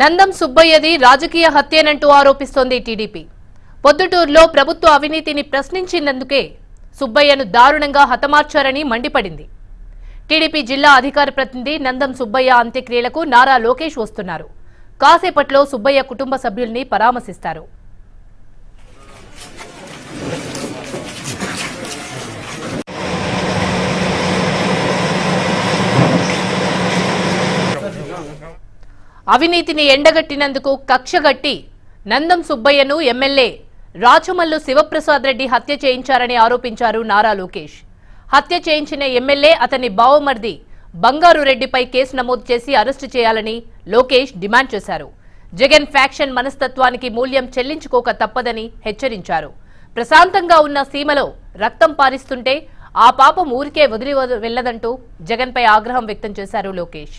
నందం సుబ్బయ్యది రాజకీయ హత్యేనంటూ ఆరోపిస్తోంది టీడీపీ. పొద్దుటూరులో ప్రభుత్వ అవినీతిని ప్రశ్నించినందుకే సుబ్బయ్యను దారుణంగా హతమార్చారని మండిపడింది. టీడీపీ జిల్లా అధికార ప్రతినిధి నందం సుబ్బయ్య అంత్యక్రియలకు నారా లోకేష్ వస్తున్నారు. కాసేపట్లో సుబ్బయ్య కుటుంబ సభ్యుల్ని పరామర్శిస్తారు. అవినీతిని ఎండగట్టినందుకు కక్షగట్టి నందం సుబ్బయ్యను ఎమ్మెల్యే రాచమల్లు శివప్రసాద్ రెడ్డి హత్య చేయించారని ఆరోపించారు నారా లోకేష్. హత్య చేయించిన ఎమ్మెల్యే అతని బావమర్ది బంగారు రెడ్డిపై కేసు నమోదు చేసి అరెస్టు చేయాలని లోకేష్ డిమాండ్ చేశారు. జగన్ ఫ్యాక్షన్ మనస్తత్వానికి మూల్యం చెల్లించుకోక తప్పదని హెచ్చరించారు. ప్రశాంతంగా ఉన్న సీమలో రక్తం పారిస్తుంటే ఆ పాపం ఊరికే వదిలి వెళ్ళదంటూ జగన్పై ఆగ్రహం వ్యక్తం చేశారు లోకేష్.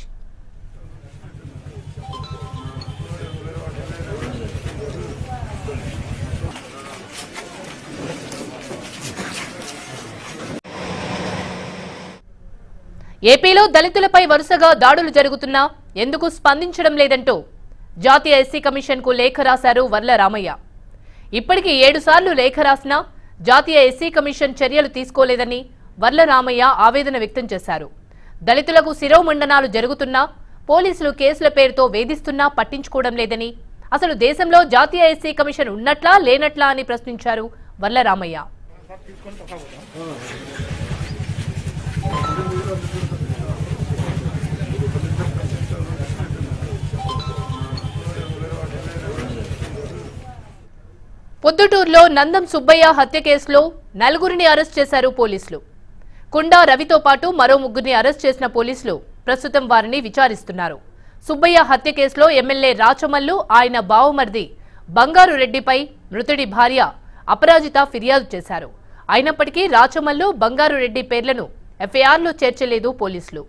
ఏపీలో దళితులపై వరుసగా దాడులు జరుగుతున్నా ఎందుకు స్పందించడం లేదంటూ జాతీయ ఎస్సీ కమిషన్కు లేఖ రాశారు వర్ల రామయ్య. ఇప్పటికీ ఏడు సార్లు లేఖ రాసినా జాతీయ ఎస్సీ కమిషన్ చర్యలు తీసుకోలేదని వర్ల రామయ్య ఆవేదన వ్యక్తం చేశారు. దళితులకు శిరోమండనాలు జరుగుతున్నా పోలీసులు కేసుల పేరుతో వేధిస్తున్నా పట్టించుకోవడం లేదని అసలు దేశంలో జాతీయ ఎస్సీ కమిషన్ ఉన్నట్లా లేనట్లా అని ప్రశ్నించారు వర్ల రామయ్య. పొద్దుటూరులో నందం సుబ్బయ్య హత్య కేసులో నలుగురిని అరెస్ట్ చేశారు పోలీసులు. కుండా రవితో పాటు మరో ముగ్గురిని అరెస్ట్ చేసిన పోలీసులు ప్రస్తుతం వారిని విచారిస్తున్నారు. సుబ్బయ్య హత్య కేసులో ఎమ్మెల్యే రాచమల్లు ఆయన బావమర్ది బంగారు రెడ్డిపై మృతుడి భార్య అపరాజిత ఫిర్యాదు చేశారు. అయినప్పటికీ రాచమల్లు బంగారు రెడ్డి పేర్లను ఎఫ్ఐఆర్లో చేర్చలేదు పోలీసులు.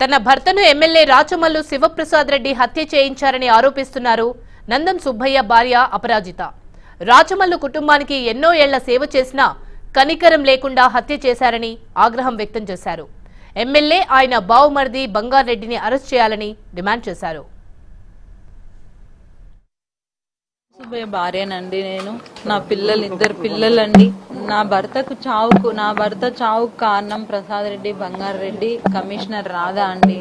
తన భర్తను ఎమ్మెల్యే రాచమల్లు శివప్రసాద్ రెడ్డి హత్య చేయించారని ఆరోపిస్తున్నారు. నందం సుబ్బయ్య భార్య అపరాజిత. రాచమల్లు కుటుంబానికి ఎన్నో ఏళ్ళ సేవ చేసినా కనికరం లేకుండా హత్య చేశారని ఆగ్రహం వ్యక్తం చేశారు. ఎమ్మెల్యే ఆయన బావుమర్ది బంగారెడ్డిని అరెస్ట్ చేయాలని డిమాండ్ చేశారు. భార్యనండి నేను. నా పిల్లలు ఇద్దరు పిల్లలండి. నా భర్తకు చావుకు నా భర్త చావుకు కారణం ప్రసాద్ రెడ్డి బంగారెడ్డి కమిషనర్ రాధా అండి.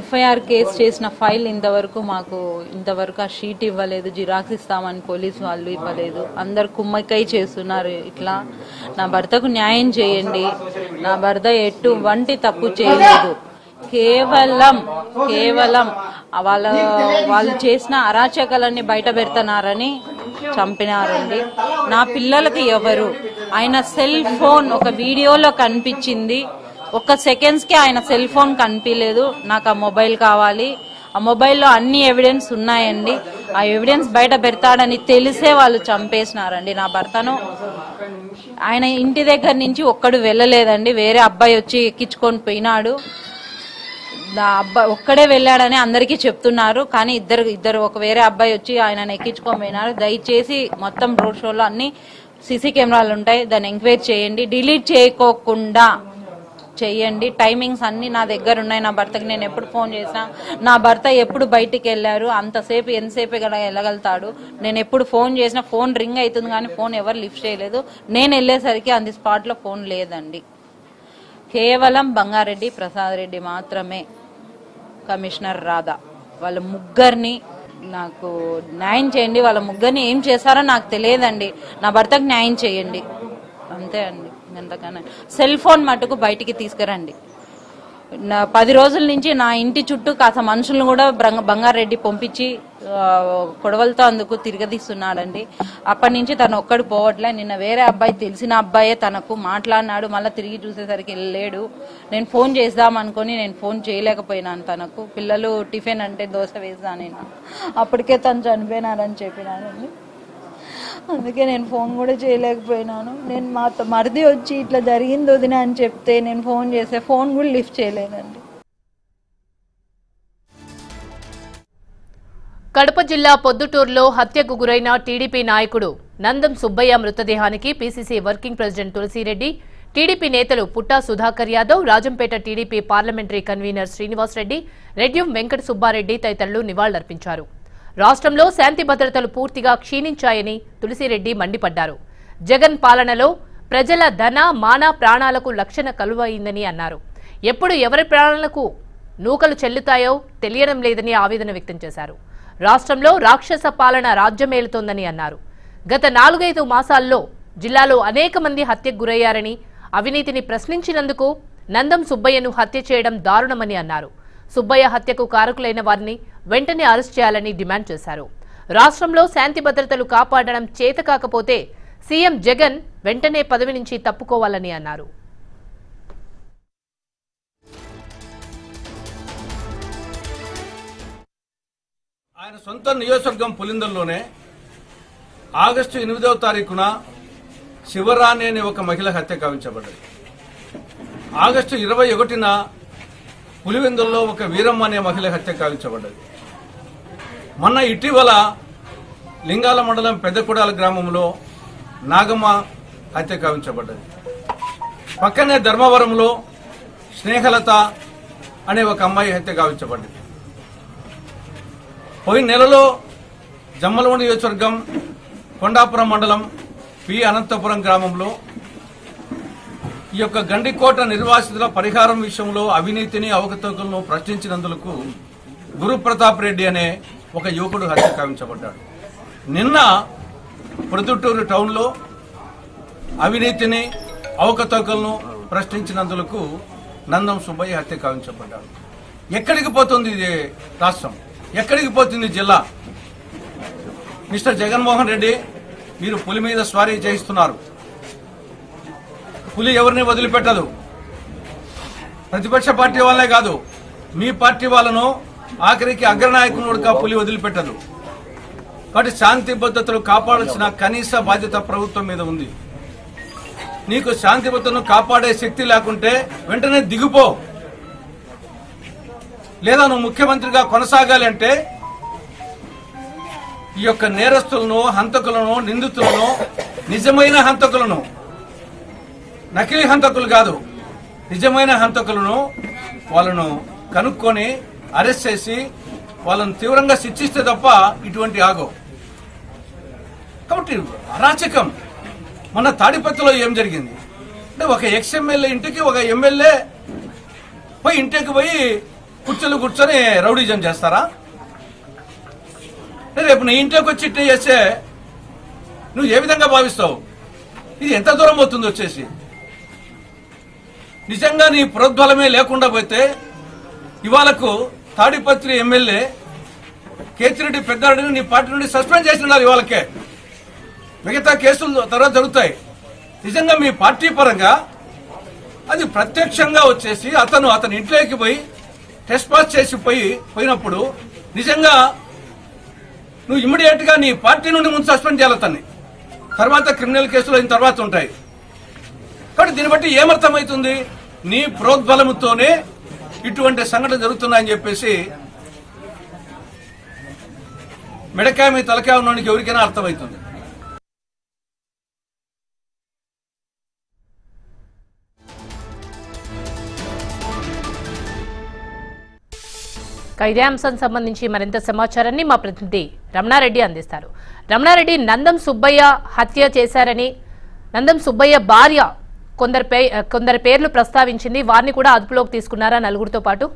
ఎఫ్ఐఆర్ కేసు చేసిన ఫైల్ ఇంతవరకు మాకు ఇంతవరకు ఆ షీట్ ఇవ్వలేదు జిరాక్స్ ఇస్తామని పోలీసు వాళ్ళు ఇవ్వలేదు. అందరు కుమ్మక్కై చేస్తున్నారు ఇట్లా. నా భర్తకు న్యాయం చేయండి. నా భర్త ఎటువంటి తప్పు చేయలేదు. కేవలం కేవలం వాళ్ళ వాళ్ళు చేసిన అరాచకాలన్నీ బయట పెడుతున్నారని చంపినారండి. నా పిల్లలకి ఎవరు? ఆయన సెల్ ఫోన్ ఒక వీడియోలో కనిపించింది. ఒక సెకండ్స్కి ఆయన సెల్ ఫోన్ కనిపించలేదు నాకు ఆ మొబైల్ కావాలి. ఆ మొబైల్లో అన్ని ఎవిడెన్స్ ఉన్నాయండి. ఆ ఎవిడెన్స్ బయట పెడతాడని తెలిసే వాళ్ళు చంపేసినారండి నా భర్తను. ఆయన ఇంటి దగ్గర నుంచి ఒక్కడు వెళ్ళలేదండి. వేరే అబ్బాయి వచ్చి ఎక్కించుకొని పోయినాడు. అబ్బాయి ఒక్కడే వెళ్ళాడని అందరికీ చెప్తున్నారు. కానీ ఇద్దరు ఇద్దరు ఒక వేరే అబ్బాయి వచ్చి ఆయనను ఎక్కించుకొని పోయినారు దయచేసి మొత్తం రోడ్ షోలో అన్ని సీసీ కెమెరాలు ఉంటాయి. దాన్ని ఎంక్వైరీ చేయండి. డిలీట్ చేయకోకుండా చెయ్యండి టైమింగ్స్ అన్ని నా దగ్గర ఉన్నాయి. నా భర్తకి నేను ఎప్పుడు ఫోన్ చేసినా. నా భర్త ఎప్పుడు బయటికి వెళ్ళారు? అంతసేపు ఎంతసేపు గల వెళ్ళగలుగుతాడు? నేను ఎప్పుడు ఫోన్ చేసినా ఫోన్ రింగ్ అవుతుంది కానీ ఫోన్ ఎవరు లిఫ్ట్ చేయలేదు. నేను వెళ్ళేసరికి అంది స్పాట్లో ఫోన్ లేదండి. కేవలం బంగారెడ్డి ప్రసాద్ రెడ్డి మాత్రమే. కమిషనర్ రాధా. వాళ్ళ ముగ్గురిని నాకు న్యాయం చేయండి వాళ్ళ ముగ్గురిని ఏం చేశారో నాకు తెలియదండి. నా భర్తకు న్యాయం చేయండి. అంతే అండి. ఎంతకన్నా సెల్ ఫోన్ మటుకు బయటికి తీసుకురండి. నా పది రోజుల నుంచి నా ఇంటి చుట్టూ కాస్త మనుషులను కూడా బ్రంగ- బంగారెడ్డి పంపించి కొడవలతో అందుకు తిరగదీస్తున్నాడండి. అప్పటి నుంచి తను ఒక్కడు పోవట్లే. నిన్న వేరే అబ్బాయి తెలిసిన అబ్బాయే తనకు మాట్లాడినాడు. మళ్ళీ తిరిగి చూసేసరికి లేడు. నేను ఫోన్ చేద్దాం అనుకుని నేను ఫోన్ చేయలేకపోయినాను తనకు. పిల్లలు టిఫిన్ అంటే దోశ వేసా నేను. అప్పటికే తను చనిపోయినారని చెప్పినానండి అందుకే నేను ఫోన్ కూడా చేయలేకపోయినాను. నేను మా మరిది వచ్చి ఇట్లా జరిగింది వదిన అని చెప్తే నేను ఫోన్ చేస్తే ఫోన్ కూడా లిఫ్ట్ చేయలేదండి. కడప జిల్లా పొద్దుటూరులో హత్యకు గురైన టీడీపీ నాయకుడు Nandam Subbaiah మృతదేహానికి PCC working president Tulasireddy TDP నేతలు Putta Sudhakar Yadav Rajampet TDP parliamentary convener Srinivasareddy Reddem Venkata Subbareddy తదితరులు నివాళులర్పించారు. రాష్ట్రంలో శాంతి భద్రతలు పూర్తిగా క్షీణించాయని తులసిరెడ్డి మండిపడ్డారు. జగన్ పాలనలో ప్రజల ధన మాన ప్రాణాలకు లక్షణ కలువైందని అన్నారు. ఎప్పుడు ఎవరి ప్రాణాలకు నూకలు చెల్లుతాయో తెలియడం లేదని ఆవేదన వ్యక్తం చేశారు. రాష్ట్రంలో రాక్షస పాలన రాజ్యమేలుతోందని అన్నారు. గత నాలుగైదు మాసాల్లో జిల్లాలో అనేక మంది హత్యకు గురయ్యారని అవినీతిని ప్రశ్నించినందుకు నందం సుబ్బయ్యను హత్య చేయడం దారుణమని అన్నారు. సుబ్బయ్య హత్యకు కారకులైన వారిని వెంటనే అరెస్ట్ చేయాలని డిమాండ్ చేశారు. రాష్ట్రంలో శాంతి భద్రతలు కాపాడడం చేత కాకపోతే సీఎం జగన్ వెంటనే పదవి నుంచి తప్పుకోవాలని అన్నారు. ఆయన సొంత నియోజకవర్గం పులిందల్లోనే ఆగస్టు ఎనిమిదవ తారీఖున శివరాణి అనే ఒక మహిళ హత్య కావించబడ్డది ఆగస్టు ఇరవై ఒకటిన పులివెందుల్లో ఒక వీరమ్మ అనే మహిళ హత్య కావించబడ్డది మొన్న ఇటీవల లింగాల మండలం పెద్దకుడాల గ్రామంలో నాగమ్మ హత్య కావించబడ్డది పక్కనే ధర్మవరంలో స్నేహలత అనే ఒక అమ్మాయి హత్య కావించబడ్డది పోయిన నెలలో జమ్మలవండి నియోజకవర్గం కొండాపురం మండలం పి. అనంతపురం గ్రామంలో ఈ యొక్క గండికోట నిర్వాసితుల పరిహారం విషయంలో అవినీతిని అవకతవకలను ప్రశ్నించినందుకు గురుప్రతాప్ రెడ్డి అనే ఒక యువకుడు హత్య కావించబడ్డాడు నిన్న ప్రొద్దుటూరు టౌన్లో అవినీతిని అవకతవకలను ప్రశ్నించినందుకు నందం సుబ్బయ్య హత్య కావించబడ్డాడు ఎక్కడికి పోతుంది ఇది రాష్ట్రం? ఎక్కడికి పోతుంది జిల్లా? మిస్టర్ జగన్మోహన్ రెడ్డి మీరు పులి మీద స్వారీ చేయిస్తున్నారు. పులి ఎవరిని వదిలిపెట్టదు? ప్రతిపక్ష పార్టీ వాళ్ళే కాదు మీ పార్టీ వాళ్ళను ఆఖరికి అగ్రనాయకునుడుగా పులి వదిలిపెట్టదు. కాబట్టి శాంతి భద్రతలు కాపాడాల్సిన కనీస బాధ్యత ప్రభుత్వం మీద ఉంది. నీకు శాంతి భద్రతను కాపాడే శక్తి లేకుంటే వెంటనే దిగిపో. లేదా నువ్వు ముఖ్యమంత్రిగా కొనసాగాలి అంటే ఈ యొక్క నేరస్తులను హంతకులను నిందితులను నిజమైన హంతకులను నకిలీ హంతకులు కాదు నిజమైన హంతకులను వాళ్ళను కనుక్కొని అరెస్ట్ చేసి వాళ్ళను తీవ్రంగా శిక్షిస్తే తప్ప ఇటువంటి ఆగవు. కాబట్టి అరాచకం. మన తాడిపత్రిలో ఏం జరిగింది? అంటే ఒక ఎక్స్ ఎమ్మెల్యే ఇంటికి ఒక ఎమ్మెల్యే పోయి ఇంటికి పోయి కూర్చొని కూర్చొని రౌడీజం చేస్తారా? రేపు నీ ఇంట్లోకి వచ్చి ఇట్లా చేస్తే నువ్వు ఏ విధంగా భావిస్తావు? ఇది ఎంత దూరం అవుతుంది వచ్చేసి? నిజంగా నీ ప్రోద్బలమే లేకుండా పోతే ఇవాళకు తాడిపత్రి ఎమ్మెల్యే కేతిరెడ్డి పెద్దారెడ్డిని నీ పార్టీ నుండి సస్పెండ్ చేసి ఉన్నారు ఇవాళకే. మిగతా కేసులు తర్వాత జరుగుతాయి. నిజంగా మీ పార్టీ పరంగా అది ప్రత్యక్షంగా వచ్చేసి అతను అతని ఇంట్లోకి పోయి టెస్ట్ పాస్ చేసి పోయి పోయినప్పుడు నిజంగా నువ్వు ఇమ్మీడియట్గా నీ పార్టీ నుండి ముందు సస్పెండ్ చేయాలి అతన్ని. తర్వాత క్రిమినల్ కేసులు అయిన తర్వాత ఉంటాయి. కాబట్టి దీన్ని బట్టి ఏమర్థమవుతుంది? నీ ప్రోద్బలముతోనే ఇటువంటి సంఘటన జరుగుతుందని చెప్పేసి మెడకాయ మీ తలకాయ ఎవరికైనా అర్థమవుతుంది. ఇదే అంశం సంబంధించి మరింత సమాచారాన్ని మా ప్రతినిధి రమణారెడ్డి అందిస్తారు. రమణారెడ్డి నందం సుబ్బయ్య హత్య చేశారని నందం సుబ్బయ్య భార్య కొందరి పే కొందరి పేర్లు ప్రస్తావించింది. వారిని కూడా అదుపులోకి తీసుకున్నారా నలుగురితో పాటు?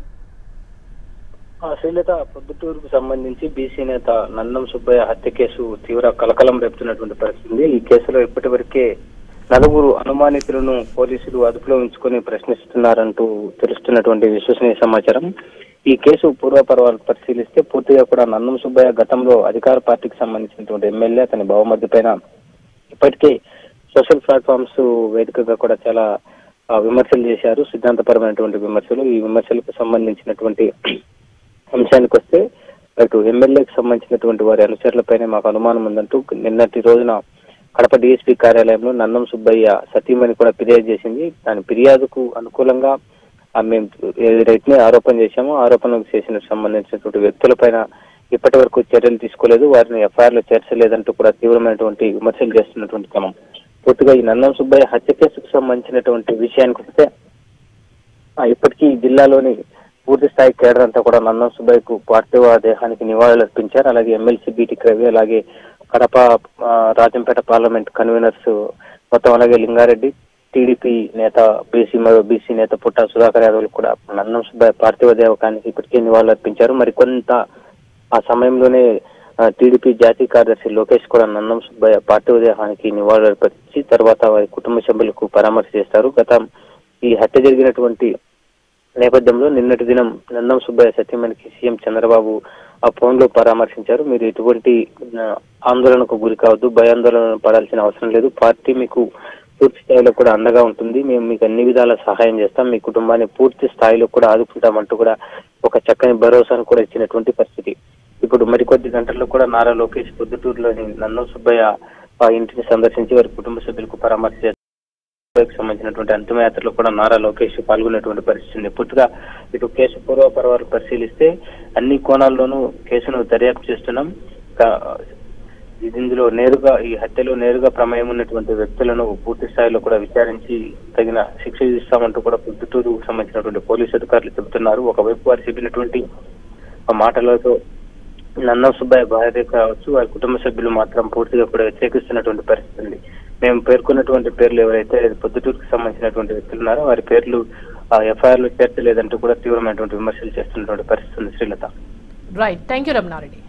శ్రీలత పొద్దుటూరుకు సంబంధించి బీసీ నేత నందం సుబ్బయ్య హత్య కేసు తీవ్ర కలకలం రేపుతున్నటువంటి పరిస్థితి ఈ కేసులో ఇప్పటి వరకే నలుగురు అనుమానితులను పోలీసులు అదుపులో ఉంచుకొని ప్రశ్నిస్తున్నారంటూ తెలుస్తున్నటువంటి విశ్వసనీయ సమాచారం. ఈ కేసు పూర్వపర్వాలు పరిశీలిస్తే పూర్తిగా కూడా నందం సుబ్బయ్య గతంలో అధికార పార్టీకి సంబంధించినటువంటి ఎమ్మెల్యే అతని బహుమతి పైన ఇప్పటికే సోషల్ ప్లాట్ఫామ్స్ వేదికగా కూడా చాలా విమర్శలు చేశారు. సిద్ధాంతపరమైనటువంటి విమర్శలు. ఈ విమర్శలకు సంబంధించినటువంటి అంశానికి వస్తే అటు ఎమ్మెల్యేకి సంబంధించినటువంటి వారి అనుచరులపైనే మాకు అనుమానం ఉందంటూ నిన్నటి రోజున కడప డిఎస్పీ కార్యాలయంలో నన్నం సుబ్బయ్య సతీమణి కూడా ఫిర్యాదు చేసింది. దాని ఫిర్యాదుకు అనుకూలంగా మేము ఏదైతే ఆరోపణ చేశాము ఆరోపణ చేసిన సంబంధించినటువంటి వ్యక్తులపైన ఇప్పటి వరకు చర్యలు తీసుకోలేదు. వారిని ఎఫ్ఐఆర్లో చేర్చలేదంటూ కూడా తీవ్రమైనటువంటి విమర్శలు చేస్తున్నటువంటి క్రమం. పూర్తిగా ఈ నందం సుబ్బయ్య హత్య కేసుకు సంబంధించినటువంటి విషయానికి వస్తే ఇప్పటికీ ఈ జిల్లాలోని పూర్తి స్థాయి కేడర్ అంతా కూడా నందం సుబ్బయ్యకు పార్థివ దేహానికి నివాళులర్పించారు. అలాగే ఎమ్మెల్సీ బీటీ రవి అలాగే కడప రాజంపేట పార్లమెంట్ కన్వీనర్స్ మొత్తం అలాగే లింగారెడ్డి టీడీపీ నేత బీసీ బీసీ నేత పుట్ట సుధాకర్ యాదవ్ కూడా నందం సుబ్బయ్య పార్థివ దేవకానికి ఇప్పటికే నివాళులర్పించారు. మరి కొంత ఆ సమయంలోనే టీడీపీ జాతీయ కార్యదర్శి లోకేష్ కూడా నందం సుబ్బయ్య పార్థివ దేహానికి నివాళులర్పించి తర్వాత వారి కుటుంబ సభ్యులకు పరామర్శ చేస్తారు. గత ఈ హత్య జరిగినటువంటి నేపథ్యంలో నిన్నటి దినం నందం సుబ్బయ్య సత్యమణికి సీఎం చంద్రబాబు ఆ ఫోన్లో పరామర్శించారు. మీరు ఎటువంటి ఆందోళనకు గురి కావద్దు భయాందోళన పడాల్సిన అవసరం లేదు. పార్టీ మీకు పూర్తి స్థాయిలో కూడా అండగా ఉంటుంది. మేము మీకు అన్ని విధాల సహాయం చేస్తాం. మీ కుటుంబాన్ని పూర్తి స్థాయిలో కూడా ఆదుకుంటామంటూ కూడా ఒక చక్కని భరోసాను కూడా ఇచ్చినటువంటి పరిస్థితి. ఇప్పుడు మరికొద్ది గంటల్లో కూడా నారా లోకేష్ పొద్దుటూరులోని నన్ను సుబ్బయ్య ఆ ఇంటిని సందర్శించి వారి కుటుంబ సభ్యులకు పరామర్శ సంబంధించినటువంటి అంతిమయాత్రలో కూడా నారా లోకేష్ పాల్గొనేటువంటి పరిస్థితి ఉంది. పూర్తిగా ఇటు కేసు పూర్వపర్వాలు పరిశీలిస్తే అన్ని కోణాల్లోనూ కేసును దర్యాప్తు చేస్తున్నాం. ఇందులో నేరుగా ఈ హత్యలో నేరుగా ప్రమేయం ఉన్నటువంటి వ్యక్తులను పూర్తి స్థాయిలో కూడా విచారించి తగిన శిక్ష విధిస్తామంటూ కూడా పొద్దుటూరుకు సంబంధించినటువంటి పోలీసు అధికారులు చెబుతున్నారు. ఒకవైపు వారు చెప్పినటువంటి ఆ మాటలతో నన్న సుబ్బయ్య భార్య కావచ్చు వారి కుటుంబ సభ్యులు మాత్రం పూర్తిగా కూడా వ్యతిరేకిస్తున్నటువంటి పరిస్థితి ఉంది. మేము పేర్కొన్నటువంటి పేర్లు ఎవరైతే పొద్దుటూరుకు సంబంధించినటువంటి వ్యక్తులు ఉన్నారో వారి పేర్లు ఎఫ్ఐఆర్లో చేర్చలేదంటూ కూడా తీవ్రమైనటువంటి విమర్శలు చేస్తున్నటువంటి పరిస్థితి ఉంది Srilatha. Right thank you Ramanareddy